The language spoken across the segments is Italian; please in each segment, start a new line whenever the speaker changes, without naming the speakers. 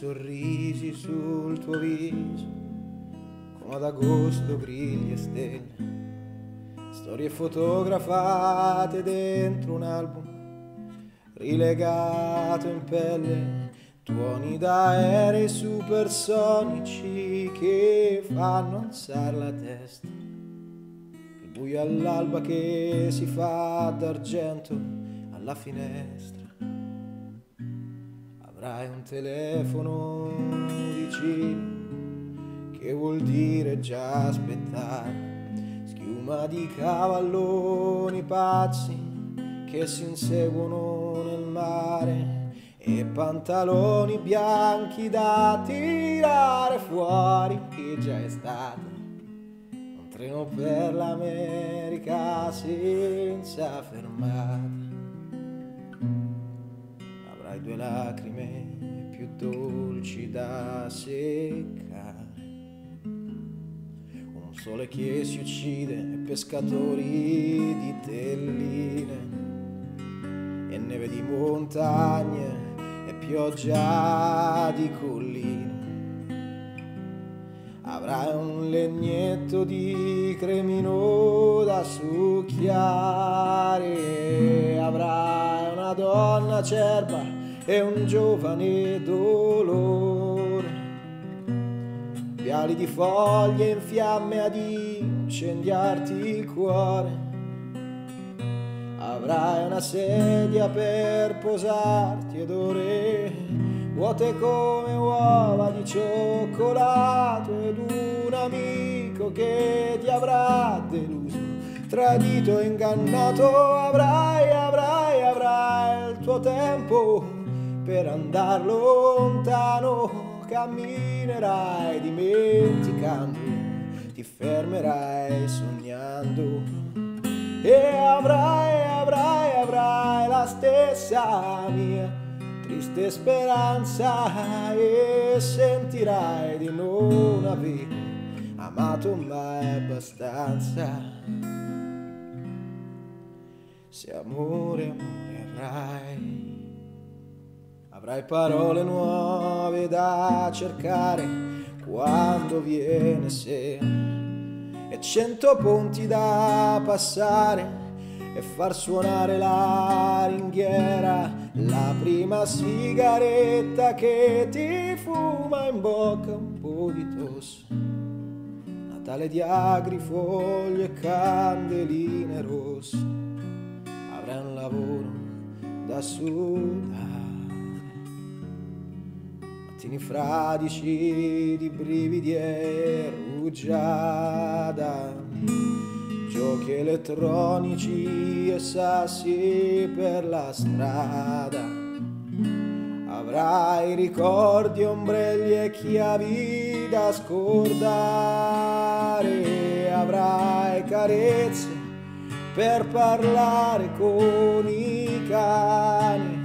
sorrisi sul tuo viso, come ad agosto griglie e stelle. Storie fotografate dentro un album, rilegato in pelle, tuoni d'aerei supersonici che fanno alzare la testa, il buio all'alba che si fa d'argento alla finestra. Avrai un telefono vicino, che vuol dire già aspettare. Schiuma di cavalloni pazzi che si inseguono nel mare e pantaloni bianchi da tirare fuori che già è stato un treno per l'America senza fermata avrai due lacrime dolci da seccare. Sole che si uccide e pescatori di telline. E neve di montagne e pioggia di colline. Avrai un legnetto di cremino da succhiare, avrai una donna acerba e un giovane dolore viali di foglie in fiamme ad incendiarti il cuore. Avrai una sedia per posarti ed ore vuote come uova di cioccolato ed un amico che ti avrà deluso, tradito ingannato. Avrai, avrai, avrai il tuo tempo per andare lontano camminerai dimenticando, ti fermerai sognando e avrai, avrai, avrai la stessa mia triste speranza e sentirai di non avere amato mai abbastanza. Se amore, amore avrai Avrai parole nuove da cercare quando viene sera e cento ponti da passare e far suonare la ringhiera, la prima sigaretta che ti fuma in bocca un po' di tosse. Natale di agrifoglie e candeline rosse, avrai un lavoro da sudare mattini fradici di brividi e rugiada, giochi elettronici e sassi per la strada. Avrai ricordi, ombrelli e chiavi da scordare, avrai carezze per parlare con i cani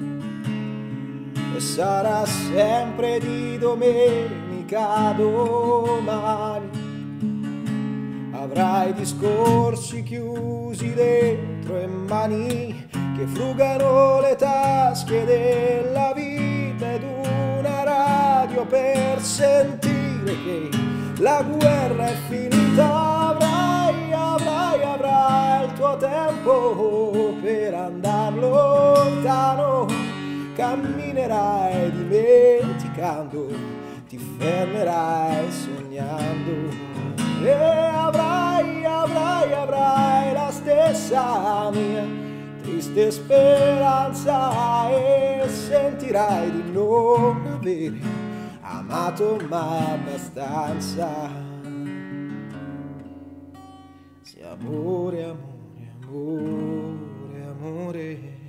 e sarà sempre di domenica domani. Avrai discorsi chiusi dentro e mani che frugano le tasche della vita ed una radio per sentire che la guerra è finita. Avrai, avrai, avrai il tuo tempo per andare lontano camminerai dimenticando, ti fermerai sognando e avrai, avrai, avrai la stessa mia triste speranza e sentirai di non avere amato mai abbastanza. Se amore, amore, amore, amore